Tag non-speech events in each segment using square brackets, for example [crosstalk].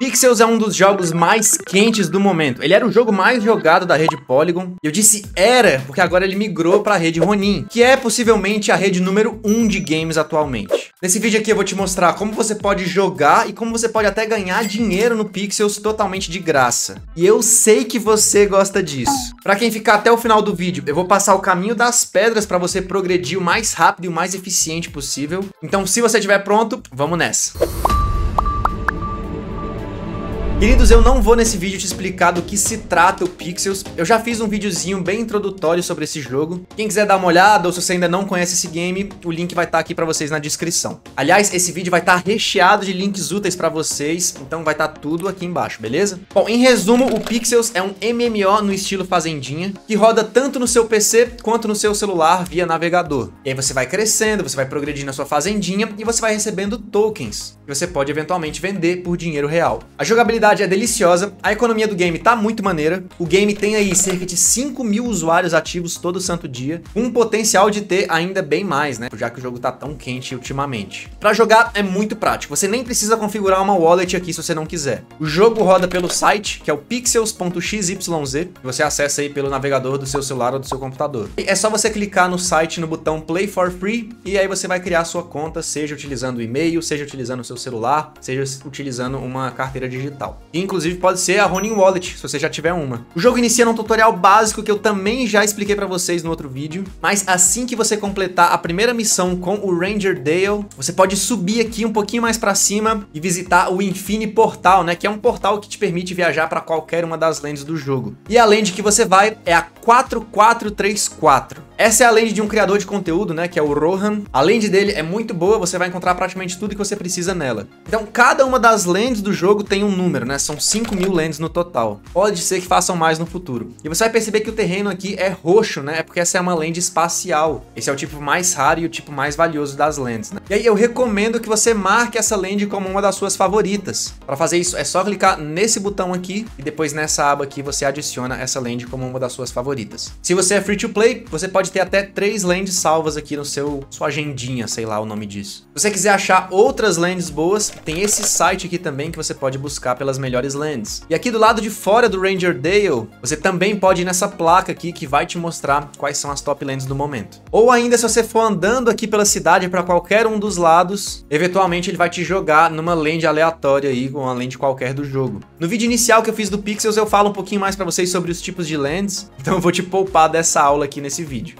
Pixels é um dos jogos mais quentes do momento. Ele era o jogo mais jogado da rede Polygon. Eu disse era, porque agora ele migrou para a rede Ronin, que é possivelmente a rede número 1 um de games atualmente. Nesse vídeo aqui eu vou te mostrar como você pode jogar e como você pode até ganhar dinheiro no Pixels totalmente de graça. E eu sei que você gosta disso. Para quem ficar até o final do vídeo, eu vou passar o caminho das pedras para você progredir o mais rápido e o mais eficiente possível. Então, se você estiver pronto, vamos nessa. Queridos, eu não vou nesse vídeo te explicar do que se trata o Pixels. Eu já fiz um videozinho bem introdutório sobre esse jogo. Quem quiser dar uma olhada ou se você ainda não conhece esse game, o link vai estar tá aqui para vocês na descrição. Aliás, esse vídeo vai estar tá recheado de links úteis para vocês, então vai estar tá tudo aqui embaixo, beleza? Bom, em resumo, o Pixels é um MMO no estilo fazendinha, que roda tanto no seu PC quanto no seu celular via navegador. E aí você vai crescendo, você vai progredindo na sua fazendinha e você vai recebendo tokens, que você pode eventualmente vender por dinheiro real. A jogabilidade jogabilidade é deliciosa, a economia do game tá muito maneira, o game tem aí cerca de 5 mil usuários ativos todo santo dia, um potencial de ter ainda bem mais, né, já que o jogo tá tão quente ultimamente. Para jogar é muito prático, você nem precisa configurar uma wallet aqui se você não quiser. O jogo roda pelo site, que é o pixels.xyz, você acessa aí pelo navegador do seu celular ou do seu computador. E é só você clicar no site no botão Play for Free e aí você vai criar sua conta, seja utilizando o e-mail, seja utilizando o seu celular, seja utilizando uma carteira digital. Inclusive pode ser a Ronin Wallet, se você já tiver uma. O jogo inicia num tutorial básico que eu também já expliquei para vocês no outro vídeo, mas assim que você completar a primeira missão com o Ranger Dale, você pode subir aqui um pouquinho mais para cima e visitar o Infini Portal, né, que é um portal que te permite viajar para qualquer uma das lands do jogo. E a land que você vai é a 4434. Essa é a land de um criador de conteúdo, né, que é o Rohan. A land dele é muito boa, você vai encontrar praticamente tudo que você precisa nela. Então, cada uma das lands do jogo tem um número, né? São 5 mil lands no total. Pode ser que façam mais no futuro. E você vai perceber que o terreno aqui é roxo, né? É porque essa é uma land espacial. Esse é o tipo mais raro e o tipo mais valioso das lands, né? E aí eu recomendo que você marque essa land como uma das suas favoritas. Para fazer isso, é só clicar nesse botão aqui e depois nessa aba aqui você adiciona essa land como uma das suas favoritas. Se você é free to play, você pode pode ter até três lands salvas aqui no seu sua agendinha, sei lá o nome disso. Se você quiser achar outras lands boas, tem esse site aqui também que você pode buscar pelas melhores lands. E aqui do lado de fora do Ranger Dale, você também pode ir nessa placa aqui que vai te mostrar quais são as top lands do momento. Ou ainda se você for andando aqui pela cidade para qualquer um dos lados, eventualmente ele vai te jogar numa land aleatória aí, com uma land qualquer do jogo. No vídeo inicial que eu fiz do Pixels, eu falo um pouquinho mais para vocês sobre os tipos de lands, [laughs] então eu vou te poupar dessa aula aqui nesse vídeo.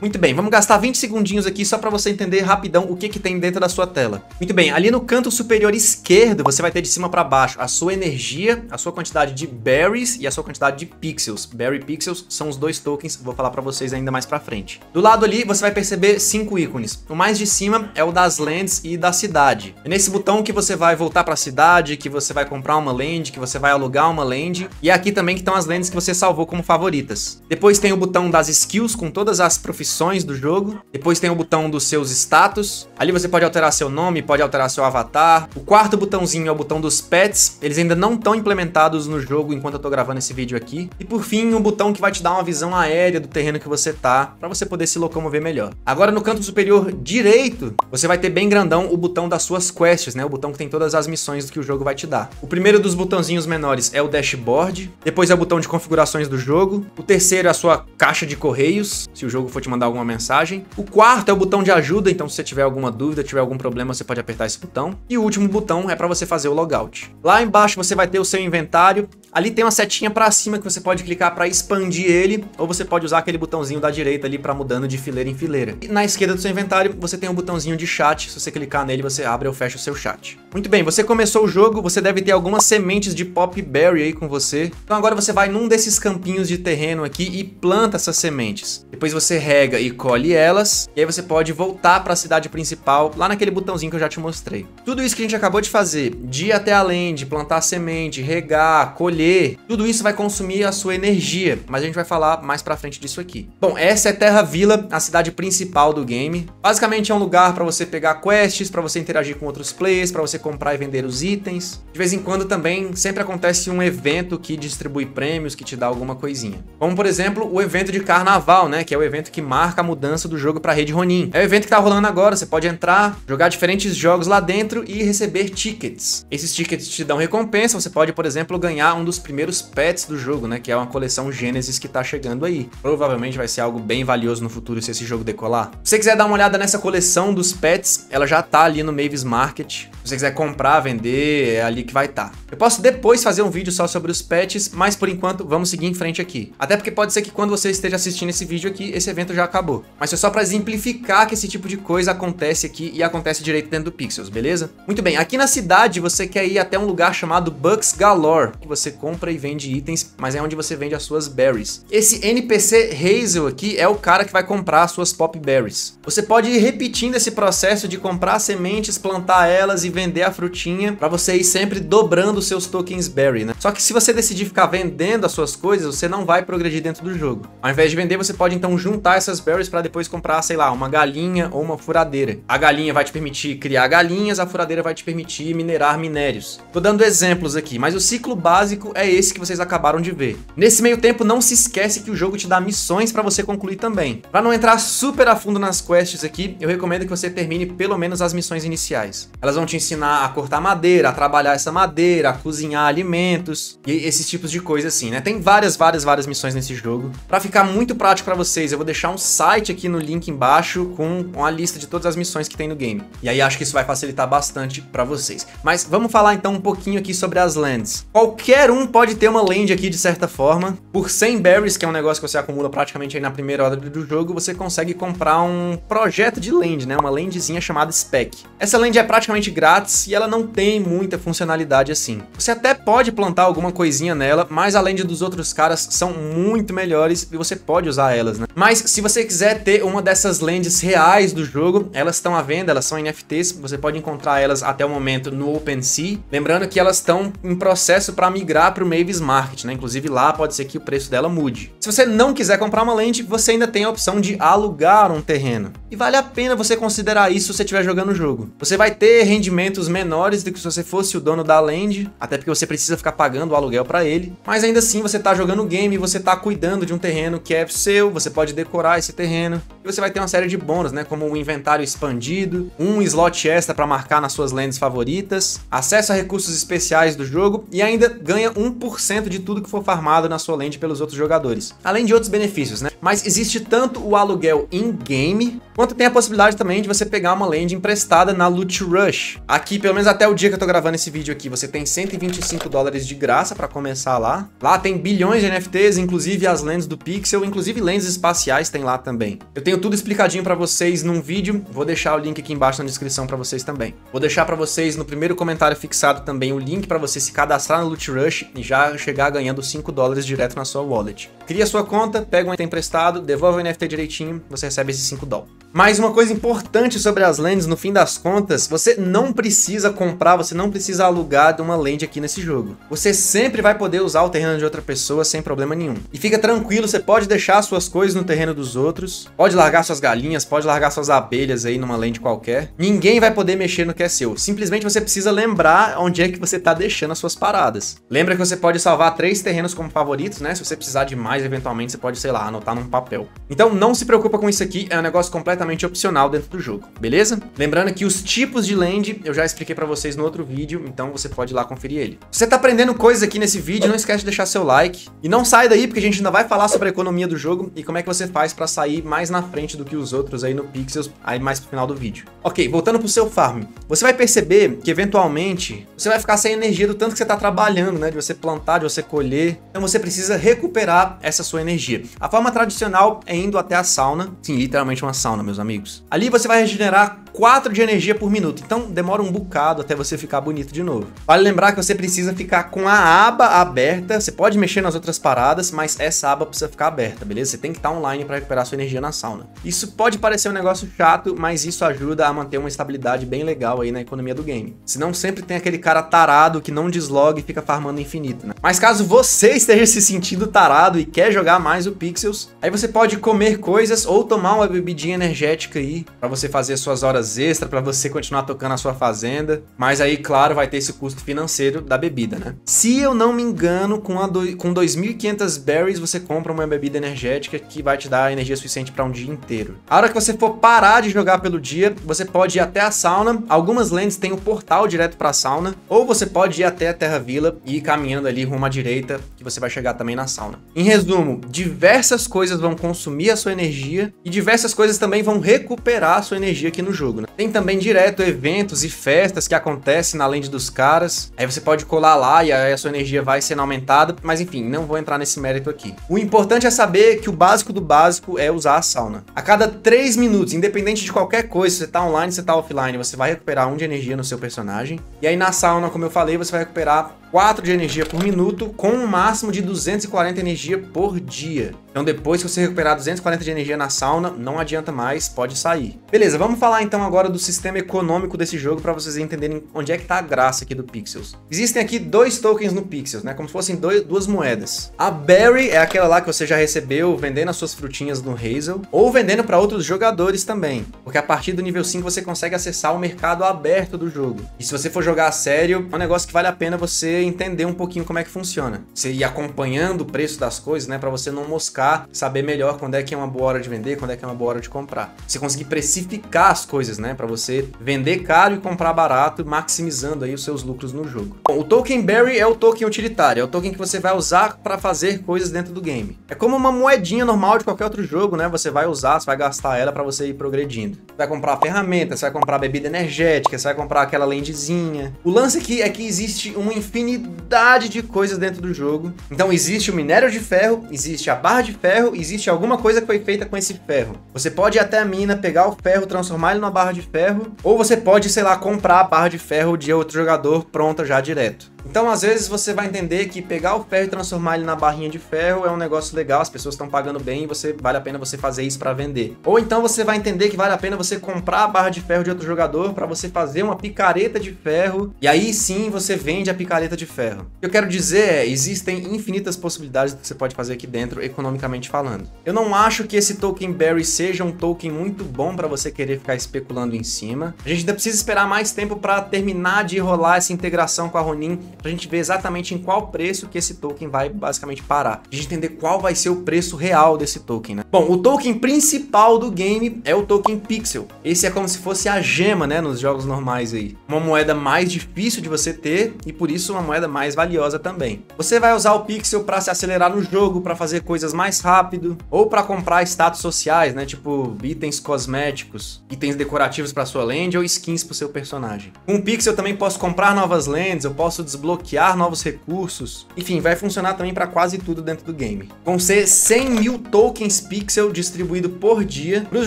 Muito bem, vamos gastar 20 segundinhos aqui só para você entender rapidão o que, que tem dentro da sua tela. Muito bem, ali no canto superior esquerdo, você vai ter de cima para baixo a sua energia, a sua quantidade de berries e a sua quantidade de pixels. Berry pixels são os dois tokens, vou falar para vocês ainda mais para frente. Do lado ali, você vai perceber cinco ícones. O mais de cima é o das lands e da cidade. É nesse botão que você vai voltar para a cidade, que você vai comprar uma land, que você vai alugar uma land. E é aqui também que estão as lands que você salvou como favoritas. Depois tem o botão das skills com todas as profissões opções do jogo. Depois tem o botão dos seus status. Ali você pode alterar seu nome, pode alterar seu avatar. O quarto botãozinho é o botão dos pets. Eles ainda não estão implementados no jogo enquanto eu tô gravando esse vídeo aqui. E por fim, um botão que vai te dar uma visão aérea do terreno que você tá, para você poder se locomover melhor. Agora no canto superior direito, você vai ter bem grandão o botão das suas quests, né? O botão que tem todas as missões que o jogo vai te dar. O primeiro dos botãozinhos menores é o dashboard, depois é o botão de configurações do jogo, o terceiro é a sua caixa de correios, se o jogo for te mandar alguma mensagem. O quarto é o botão de ajuda, então se você tiver alguma dúvida, tiver algum problema, você pode apertar esse botão. E o último botão é para você fazer o logout. Lá embaixo você vai ter o seu inventário. Ali tem uma setinha para cima que você pode clicar para expandir ele, ou você pode usar aquele botãozinho da direita ali para mudando de fileira em fileira. E na esquerda do seu inventário você tem um botãozinho de chat, se você clicar nele você abre ou fecha o seu chat. Muito bem, você começou o jogo, você deve ter algumas sementes de Pop Berry aí com você. Então agora você vai num desses campinhos de terreno aqui e planta essas sementes. Depois você rega e colhe elas, e aí você pode voltar para a cidade principal, lá naquele botãozinho que eu já te mostrei. Tudo isso que a gente acabou de fazer, de ir até além, de plantar semente, regar, colher, colher, tudo isso vai consumir a sua energia, mas a gente vai falar mais pra frente disso aqui. Bom, essa é Terra Vila, a cidade principal do game. Basicamente é um lugar para você pegar quests, para você interagir com outros players, para você comprar e vender os itens. De vez em quando também sempre acontece um evento que distribui prêmios, que te dá alguma coisinha. Como por exemplo, o evento de carnaval, né, que é o evento que marca a mudança do jogo para rede Ronin. É o evento que tá rolando agora, você pode entrar, jogar diferentes jogos lá dentro e receber tickets. Esses tickets te dão recompensa, você pode, por exemplo, ganhar um dos primeiros pets do jogo, né, que é uma coleção Genesis que tá chegando aí. Provavelmente vai ser algo bem valioso no futuro se esse jogo decolar. Se você quiser dar uma olhada nessa coleção dos pets, ela já tá ali no Mavis Market. Se você quiser comprar, vender, é ali que vai estar. Tá. Eu posso depois fazer um vídeo só sobre os pets, mas por enquanto vamos seguir em frente aqui. Até porque pode ser que quando você esteja assistindo esse vídeo aqui, esse evento já acabou. Mas é só para exemplificar que esse tipo de coisa acontece aqui e acontece direito dentro do Pixels, beleza? Muito bem, aqui na cidade você quer ir até um lugar chamado Bucks Galore, que você compra e vende itens, mas é onde você vende as suas berries. Esse NPC Hazel aqui é o cara que vai comprar as suas Pop Berries. Você pode ir repetindo esse processo de comprar sementes, plantar elas e vender a frutinha para você ir sempre dobrando os seus tokens berry, né? Só que se você decidir ficar vendendo as suas coisas, você não vai progredir dentro do jogo. Ao invés de vender, você pode então juntar essas berries para depois comprar, sei lá, uma galinha ou uma furadeira. A galinha vai te permitir criar galinhas, a furadeira vai te permitir minerar minérios. Tô dando exemplos aqui, mas o ciclo básico é esse que vocês acabaram de ver. Nesse meio tempo, não se esquece que o jogo te dá missões para você concluir também. Para não entrar super a fundo nas quests aqui, eu recomendo que você termine pelo menos as missões iniciais. Elas vão te ensinar a cortar madeira, a trabalhar essa madeira, a cozinhar alimentos e esses tipos de coisa assim, né? Tem várias, várias, várias missões nesse jogo. Para ficar muito prático para vocês, eu vou deixar um site aqui no link embaixo com uma lista de todas as missões que tem no game. E aí acho que isso vai facilitar bastante para vocês. Mas vamos falar então um pouquinho aqui sobre as lands. Qualquer pode ter uma land aqui de certa forma. Por 100 berries, que é um negócio que você acumula praticamente aí na primeira hora do jogo, você consegue comprar um projeto de land, né? Uma landzinha chamada Spec. Essa land é praticamente grátis e ela não tem muita funcionalidade assim. Você até pode plantar alguma coisinha nela, mas a land dos outros caras são muito melhores e você pode usar elas, né? Mas se você quiser ter uma dessas lands reais do jogo, elas estão à venda, elas são NFTs, você pode encontrar elas até o momento no OpenSea. Lembrando que elas estão em processo para migrar para o Mavis Market, né? Inclusive lá pode ser que o preço dela mude. Se você não quiser comprar uma land, você ainda tem a opção de alugar um terreno. E vale a pena você considerar isso se você estiver jogando o jogo. Você vai ter rendimentos menores do que se você fosse o dono da land, até porque você precisa ficar pagando o aluguel para ele. Mas ainda assim, você tá jogando o game, você tá cuidando de um terreno que é seu, você pode decorar esse terreno. E você vai ter uma série de bônus, né? Como um inventário expandido, um slot extra para marcar nas suas lands favoritas, acesso a recursos especiais do jogo e ainda ganha 1% de tudo que for farmado na sua land pelos outros jogadores. Além de outros benefícios, né? Mas existe tanto o aluguel in-game, quanto tem a possibilidade também de você pegar uma land emprestada na Loot Rush. Aqui, pelo menos até o dia que eu tô gravando esse vídeo aqui, você tem 125 dólares de graça para começar lá. Lá tem bilhões de NFTs, inclusive as lentes do Pixel, inclusive lentes espaciais tem lá também. Eu tenho tudo explicadinho para vocês num vídeo, vou deixar o link aqui embaixo na descrição para vocês também. Vou deixar para vocês no primeiro comentário fixado também o link para você se cadastrar no Loot Rush e já chegar ganhando 5 dólares direto na sua wallet. Cria sua conta, pega um item emprestado, devolve o NFT direitinho, você recebe esses 5 dólares. Mas uma coisa importante sobre as lentes, no fim das contas, você não precisa comprar, você não precisa alugar de uma lente aqui nesse jogo. Você sempre vai poder usar o terreno de outra pessoa sem problema nenhum. E fica tranquilo, você pode deixar suas coisas no terreno dos outros, pode largar suas galinhas, pode largar suas abelhas aí numa lente qualquer. Ninguém vai poder mexer no que é seu. Simplesmente você precisa lembrar onde é que você tá deixando as suas paradas. Lembra que você pode salvar três terrenos como favoritos, né? Se você precisar de mais, eventualmente você pode, sei lá, anotar num papel. Então não se preocupa com isso aqui, é um negócio completamente completamente opcional dentro do jogo, beleza? Lembrando que os tipos de land eu já expliquei para vocês no outro vídeo, então você pode ir lá conferir ele. Se você tá aprendendo coisas aqui nesse vídeo, não esquece de deixar seu like. E não sai daí, porque a gente ainda vai falar sobre a economia do jogo e como é que você faz para sair mais na frente do que os outros aí no Pixels, aí mais pro final do vídeo. Ok, voltando pro seu farm. Você vai perceber que, eventualmente, você vai ficar sem energia do tanto que você tá trabalhando, né? De você plantar, de você colher. Então você precisa recuperar essa sua energia. A forma tradicional é indo até a sauna. Sim, literalmente uma sauna, meus amigos. Ali você vai regenerar 4 de energia por minuto. Então demora um bocado até você ficar bonito de novo. Vale lembrar que você precisa ficar com a aba aberta. Você pode mexer nas outras paradas, mas essa aba precisa ficar aberta, beleza? Você tem que estar online para recuperar sua energia na sauna. Isso pode parecer um negócio chato, mas isso ajuda a manter uma estabilidade bem legal aí na economia do game. Senão sempre tem aquele cara tarado que não desloga e fica farmando infinito, né? Mas caso você esteja se sentindo tarado e quer jogar mais o Pixels, aí você pode comer coisas ou tomar uma bebidinha energética aí para você fazer suas horas extras, para você continuar tocando a sua fazenda. Mas aí, claro, vai ter esse custo financeiro da bebida, né? Se eu não me engano, com, a com 2.500 berries você compra uma bebida energética que vai te dar energia suficiente para um dia inteiro. A hora que você for parar de jogar pelo dia, você pode ir até a sauna. Algumas lands têm o um portal direto para a sauna, ou você pode ir até a Terra Vila e ir caminhando ali rumo à direita, que você vai chegar também na sauna. Em resumo, diversas coisas vão consumir a sua energia e diversas coisas também vão recuperar a sua energia aqui no jogo. Né? Tem também direto eventos e festas que acontecem na land dos caras. Aí você pode colar lá e aí a sua energia vai sendo aumentada, mas enfim, não vou entrar nesse mérito aqui. O importante é saber que o básico do básico é usar a sauna. A cada 3 minutos, independente de qualquer coisa, se você tá online, se você tá offline, você vai recuperar 1 de energia no seu personagem. E aí na sauna, como eu falei, você vai recuperar 4 de energia por minuto, com um máximo de 240 energia por dia. Então depois que você recuperar 240 de energia na sauna, não adianta mais, pode sair. Beleza, vamos falar então agora do sistema econômico desse jogo para vocês entenderem onde é que tá a graça aqui do Pixels. Existem aqui dois tokens no Pixels, né, como se fossem dois, duas moedas. A Berry é aquela lá que você já recebeu vendendo as suas frutinhas no Hazel, ou vendendo para outros jogadores também, porque a partir do nível 5 você consegue acessar o mercado aberto do jogo. E se você for jogar a sério, é um negócio que vale a pena você entender um pouquinho como é que funciona. Você ir acompanhando o preço das coisas, né, para você não moscar, saber melhor quando é que é uma boa hora de vender, quando é que é uma boa hora de comprar. Você conseguir precificar as coisas, né, para você vender caro e comprar barato, maximizando aí os seus lucros no jogo. Bom, o Token Berry é o token utilitário, é o token que você vai usar para fazer coisas dentro do game. É como uma moedinha normal de qualquer outro jogo, né? Você vai usar, você vai gastar ela para você ir progredindo. Você vai comprar ferramenta, você vai comprar bebida energética, você vai comprar aquela lendezinha. O lance aqui é que existe uma infinidade infinidade de coisas dentro do jogo. Então existe o minério de ferro, existe a barra de ferro, existe alguma coisa que foi feita com esse ferro. Você pode ir até a mina, pegar o ferro, transformar ele numa barra de ferro, ou você pode, sei lá, comprar a barra de ferro de outro jogador pronta já direto. Então, às vezes, você vai entender que pegar o ferro e transformar ele na barrinha de ferro é um negócio legal, as pessoas estão pagando bem e você vale a pena você fazer isso para vender. Ou então você vai entender que vale a pena você comprar a barra de ferro de outro jogador para você fazer uma picareta de ferro e aí sim você vende a picareta de ferro. O que eu quero dizer é, existem infinitas possibilidades que você pode fazer aqui dentro, economicamente falando. Eu não acho que esse token Berry seja um token muito bom para você querer ficar especulando em cima. A gente ainda precisa esperar mais tempo para terminar de rolar essa integração com a Ronin pra gente ver exatamente em qual preço que esse token vai basicamente parar. A gente entender qual vai ser o preço real desse token, né? Bom, o token principal do game é o token Pixel. Esse é como se fosse a gema, né, nos jogos normais aí. Uma moeda mais difícil de você ter e por isso uma moeda mais valiosa também. Você vai usar o Pixel para se acelerar no jogo, para fazer coisas mais rápido ou para comprar status sociais, né, tipo itens cosméticos, itens decorativos para sua land ou skins para seu personagem. Com o Pixel eu também posso comprar novas lands, eu posso desbloquear desbloquear novos recursos. Enfim, vai funcionar também para quase tudo dentro do game. Vão ser 100 mil tokens pixel distribuído por dia para os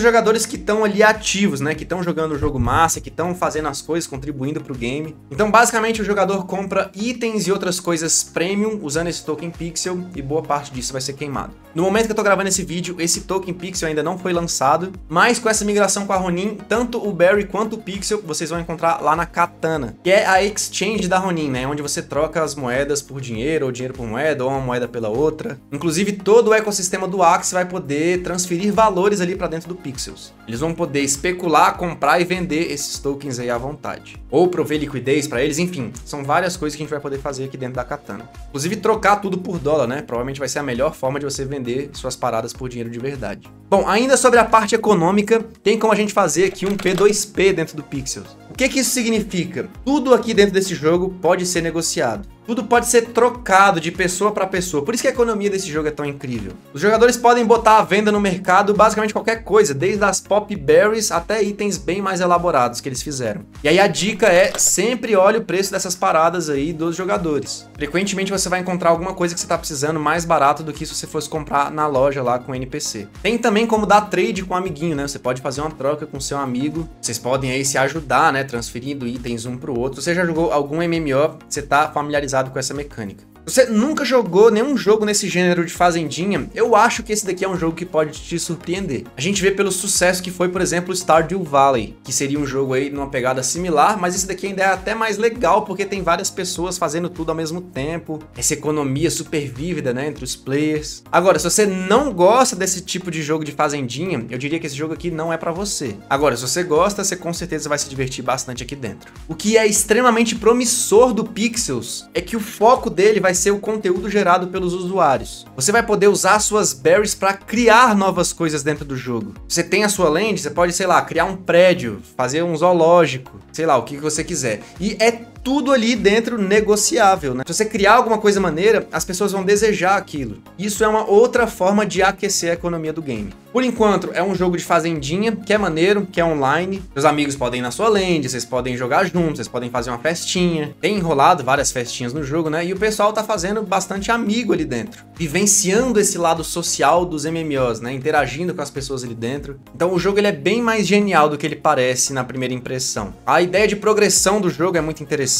jogadores que estão ali ativos, né? Que estão jogando o jogo massa, que estão fazendo as coisas, contribuindo para o game. Então, basicamente, o jogador compra itens e outras coisas premium usando esse token pixel e boa parte disso vai ser queimado. No momento que eu tô gravando esse vídeo, esse token pixel ainda não foi lançado, mas com essa migração com a Ronin, tanto o Berry quanto o pixel vocês vão encontrar lá na Katana, que é a exchange da Ronin, né? Onde você troca as moedas por dinheiro, ou dinheiro por moeda, ou uma moeda pela outra. Inclusive, todo o ecossistema do Axie vai poder transferir valores ali para dentro do Pixels. Eles vão poder especular, comprar e vender esses tokens aí à vontade. Ou prover liquidez para eles, enfim, são várias coisas que a gente vai poder fazer aqui dentro da Katana. Inclusive, trocar tudo por dólar, né? Provavelmente vai ser a melhor forma de você vender suas paradas por dinheiro de verdade. Bom, ainda sobre a parte econômica, tem como a gente fazer aqui um P2P dentro do Pixels. Que que isso significa? Tudo aqui dentro desse jogo pode ser negociado. Tudo pode ser trocado de pessoa para pessoa. Por isso que a economia desse jogo é tão incrível. Os jogadores podem botar à venda no mercado basicamente qualquer coisa, desde as pop berries até itens bem mais elaborados que eles fizeram. E aí a dica é sempre olhe o preço dessas paradas aí dos jogadores. Frequentemente você vai encontrar alguma coisa que você está precisando mais barato do que se você fosse comprar na loja lá com NPC. Tem também como dar trade com um amiguinho, né? Você pode fazer uma troca com seu amigo. Vocês podem aí se ajudar, né? Transferindo itens um pro outro. Você já jogou algum MMO, você tá familiarizado com essa mecânica você nunca jogou nenhum jogo nesse gênero de fazendinha, eu acho que esse daqui é um jogo que pode te surpreender. A gente vê pelo sucesso que foi, por exemplo, Stardew Valley, que seria um jogo aí numa pegada similar, mas esse daqui ainda é até mais legal porque tem várias pessoas fazendo tudo ao mesmo tempo, essa economia super vívida, né, entre os players. Agora, se você não gosta desse tipo de jogo de fazendinha, eu diria que esse jogo aqui não é para você. Agora, se você gosta, você com certeza vai se divertir bastante aqui dentro. O que é extremamente promissor do Pixels é que o foco dele vai ser o conteúdo gerado pelos usuários. Você vai poder usar suas berries para criar novas coisas dentro do jogo. Você tem a sua land, você pode, sei lá, criar um prédio, fazer um zoológico, sei lá, o que você quiser. E é tudo ali dentro negociável, né? Se você criar alguma coisa maneira, as pessoas vão desejar aquilo. Isso é uma outra forma de aquecer a economia do game. Por enquanto, é um jogo de fazendinha, que é maneiro, que é online. Seus amigos podem ir na sua land, vocês podem jogar juntos, vocês podem fazer uma festinha. Tem enrolado várias festinhas no jogo, né? E o pessoal tá fazendo bastante amigo ali dentro. Vivenciando esse lado social dos MMOs, né? Interagindo com as pessoas ali dentro. Então o jogo ele é bem mais genial do que ele parece na primeira impressão. A ideia de progressão do jogo é muito interessante.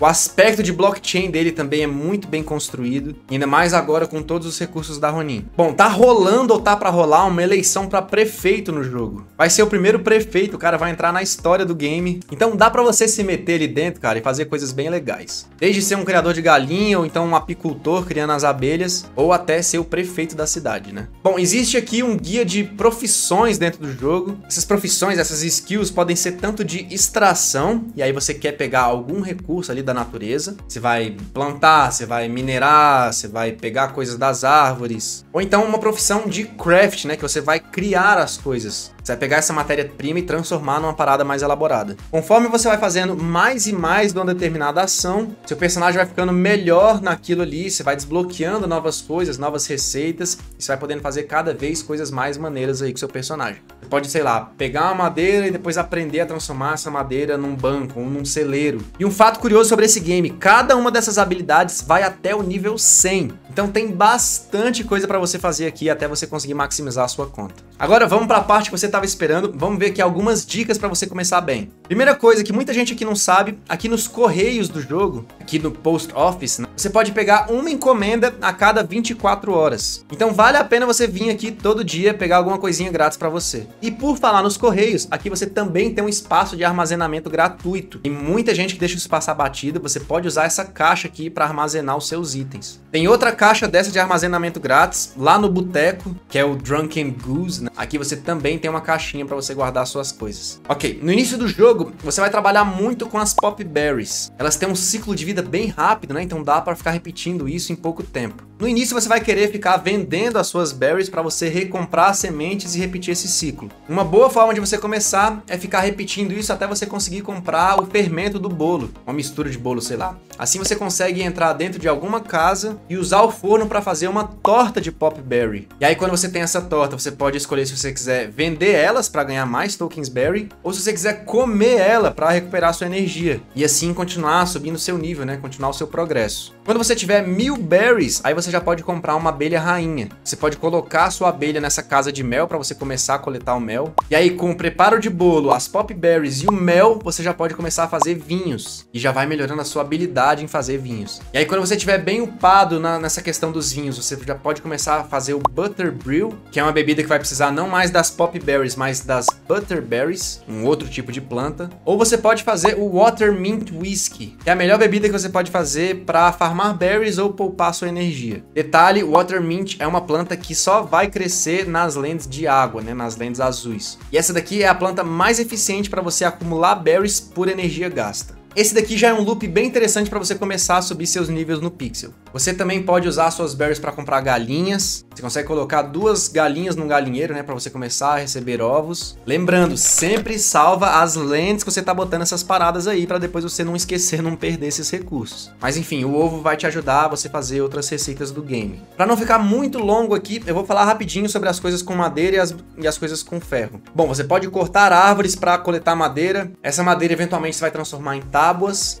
O aspecto de blockchain dele também é muito bem construído. Ainda mais agora com todos os recursos da Ronin. Bom, tá rolando ou tá para rolar uma eleição para prefeito no jogo. Vai ser o primeiro prefeito, o cara vai entrar na história do game. Então dá para você se meter ali dentro, cara, e fazer coisas bem legais. Desde ser um criador de galinha, ou então um apicultor criando as abelhas, ou até ser o prefeito da cidade, né? Bom, existe aqui um guia de profissões dentro do jogo. Essas profissões, essas skills podem ser tanto de extração, e aí você quer pegar algum recurso ali da natureza. Você vai plantar, você vai minerar, você vai pegar coisas das árvores. Ou então uma profissão de craft, né? Que você vai criar as coisas. Você vai pegar essa matéria-prima e transformar numa parada mais elaborada. Conforme você vai fazendo mais e mais de uma determinada ação, seu personagem vai ficando melhor naquilo ali, você vai desbloqueando novas coisas, novas receitas, e você vai podendo fazer cada vez coisas mais maneiras aí com seu personagem. Você pode, sei lá, pegar uma madeira e depois aprender a transformar essa madeira num banco ou num celeiro. E um fato curioso sobre esse game, cada uma dessas habilidades vai até o nível 100. Então tem bastante coisa para você fazer aqui até você conseguir maximizar a sua conta. Agora vamos para a parte que você estava esperando, vamos ver aqui algumas dicas para você começar bem. Primeira coisa que muita gente aqui não sabe, aqui nos correios do jogo, aqui no Post Office, né, você pode pegar uma encomenda a cada 24 horas. Então vale a pena você vir aqui todo dia pegar alguma coisinha grátis para você. E por falar nos correios, aqui você também tem um espaço de armazenamento gratuito. Tem muita gente que deixa isso passar batido, você pode usar essa caixa aqui para armazenar os seus itens. Tem outra caixa dessa de armazenamento grátis lá no boteco, que é o Drunken Goose, né? Aqui você também tem uma caixinha para você guardar suas coisas. Ok, no início do jogo, você vai trabalhar muito com as Pop Berries. Elas têm um ciclo de vida bem rápido, né? Então dá para ficar repetindo isso em pouco tempo. No início você vai querer ficar vendendo as suas berries para você recomprar sementes e repetir esse ciclo. Uma boa forma de você começar é ficar repetindo isso até você conseguir comprar o fermento do bolo, uma mistura de bolo, sei lá. Assim você consegue entrar dentro de alguma casa e usar o forno para fazer uma torta de pop berry. E aí quando você tem essa torta, você pode escolher se você quiser vender elas para ganhar mais tokens berry ou se você quiser comer ela para recuperar sua energia e assim continuar subindo seu nível, né? Continuar o seu progresso. Quando você tiver mil berries, aí você já pode comprar uma abelha rainha. Você pode colocar sua abelha nessa casa de mel para você começar a coletar o mel. E aí, com o preparo de bolo, as pop berries e o mel, você já pode começar a fazer vinhos. E já vai melhorando a sua habilidade em fazer vinhos. E aí, quando você estiver bem upado na, nessa questão dos vinhos, você já pode começar a fazer o Butter Brew, que é uma bebida que vai precisar não mais das pop berries, mas das butter berries, um outro tipo de planta. Ou você pode fazer o Water Mint Whiskey, que é a melhor bebida que você pode fazer para farmar berries ou poupar sua energia. Detalhe, Watermint é uma planta que só vai crescer nas lentes de água, né, nas lentes azuis. E essa daqui é a planta mais eficiente para você acumular berries por energia gasta. Esse daqui já é um loop bem interessante para você começar a subir seus níveis no Pixel. Você também pode usar suas berries para comprar galinhas. Você consegue colocar duas galinhas num galinheiro, né, para você começar a receber ovos. Lembrando, sempre salva as lentes que você tá botando essas paradas aí para depois você não esquecer, [laughs] não perder esses recursos. Mas enfim, o ovo vai te ajudar a você fazer outras receitas do game. Para não ficar muito longo aqui, eu vou falar rapidinho sobre as coisas com madeira e as, e as coisas com ferro. Bom, você pode cortar árvores para coletar madeira. Essa madeira eventualmente você vai transformar em tábuas.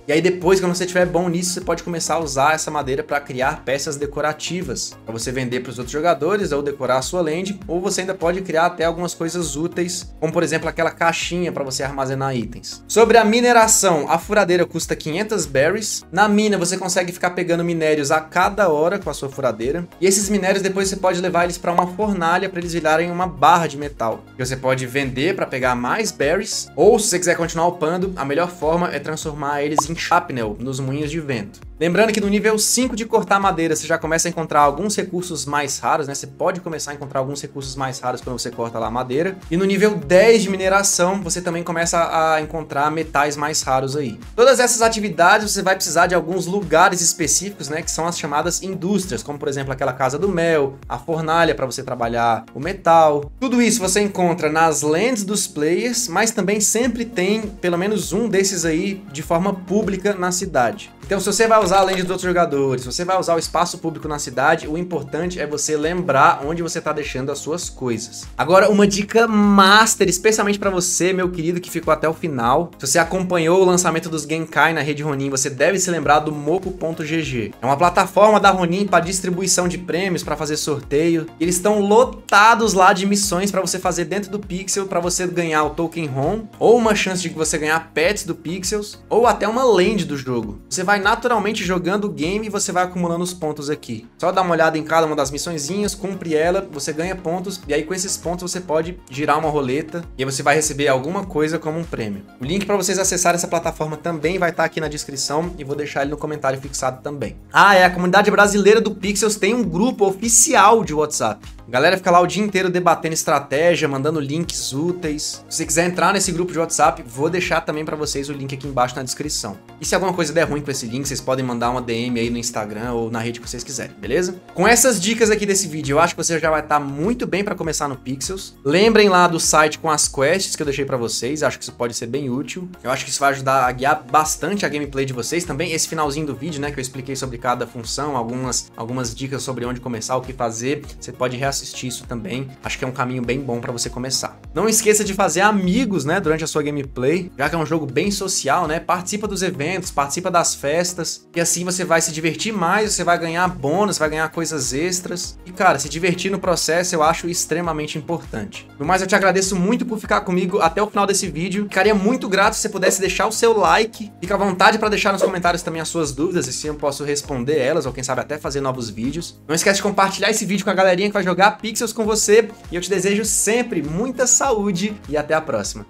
E aí depois, quando você estiver bom nisso, você pode começar a usar essa madeira para criar peças decorativas, para você vender para os outros jogadores ou decorar a sua land, ou você ainda pode criar até algumas coisas úteis, como por exemplo aquela caixinha para você armazenar itens. Sobre a mineração, a furadeira custa 500 berries. Na mina você consegue ficar pegando minérios a cada hora com a sua furadeira. E esses minérios depois você pode levar eles para uma fornalha para eles virarem uma barra de metal. Que você pode vender para pegar mais berries, ou se você quiser continuar upando, a melhor forma é transformar eles em shrapnel nos moinhos de vento. Lembrando que no nível 5 de cortar madeira, você já começa a encontrar alguns recursos mais raros, né? Você pode começar a encontrar alguns recursos mais raros quando você corta lá madeira. E no nível 10 de mineração, você também começa a encontrar metais mais raros aí. Todas essas atividades você vai precisar de alguns lugares específicos, né? Que são as chamadas indústrias, como por exemplo aquela casa do mel, a fornalha para você trabalhar o metal. Tudo isso você encontra nas lands dos players, mas também sempre tem pelo menos um desses aí de forma pública na cidade. Então, se você vai usar a lente dos outros jogadores, se você vai usar o espaço público na cidade, o importante é você lembrar onde você está deixando as suas coisas. Agora, uma dica master, especialmente para você, meu querido, que ficou até o final. Se você acompanhou o lançamento dos Genkai na rede Ronin, você deve se lembrar do Moco.gg. É uma plataforma da Ronin para distribuição de prêmios, para fazer sorteio. Eles estão lotados lá de missões para você fazer dentro do Pixel, para você ganhar o Token Home, ou uma chance de você ganhar pets do Pixels, ou até uma land do jogo. Você vai naturalmente jogando o game e você vai acumulando os pontos aqui. Só dá uma olhada em cada uma das missõezinhas, cumpre ela, você ganha pontos e aí com esses pontos você pode girar uma roleta e aí você vai receber alguma coisa como um prêmio. O link para vocês acessarem essa plataforma também vai estar tá aqui na descrição e vou deixar ele no comentário fixado também. Ah, é, a comunidade brasileira do Pixels tem um grupo oficial de WhatsApp. A galera fica lá o dia inteiro debatendo estratégia, mandando links úteis. Se você quiser entrar nesse grupo de WhatsApp, vou deixar também para vocês o link aqui embaixo na descrição. E se alguma coisa der ruim com esse link, vocês podem mandar uma DM aí no Instagram ou na rede que vocês quiserem, beleza? Com essas dicas aqui desse vídeo, eu acho que você já vai estar muito bem para começar no Pixels. Lembrem lá do site com as quests que eu deixei para vocês, acho que isso pode ser bem útil. Eu acho que isso vai ajudar a guiar bastante a gameplay de vocês. Também esse finalzinho do vídeo, né, que eu expliquei sobre cada função, algumas, algumas dicas sobre onde começar, o que fazer, você pode reassistir isso também. Acho que é um caminho bem bom para você começar. Não esqueça de fazer amigos, né, durante a sua gameplay, já que é um jogo bem social, né? Participa dos eventos, participa das festas, e assim você vai se divertir mais, você vai ganhar bônus, vai ganhar coisas extras. E cara, se divertir no processo eu acho extremamente importante. No mais, eu te agradeço muito por ficar comigo até o final desse vídeo. Ficaria muito grato se você pudesse deixar o seu like. Fica à vontade para deixar nos comentários também as suas dúvidas, e se eu posso responder elas, ou quem sabe até fazer novos vídeos. Não esquece de compartilhar esse vídeo com a galerinha que vai jogar Pixels com você. E eu te desejo sempre muita saúde e até a próxima.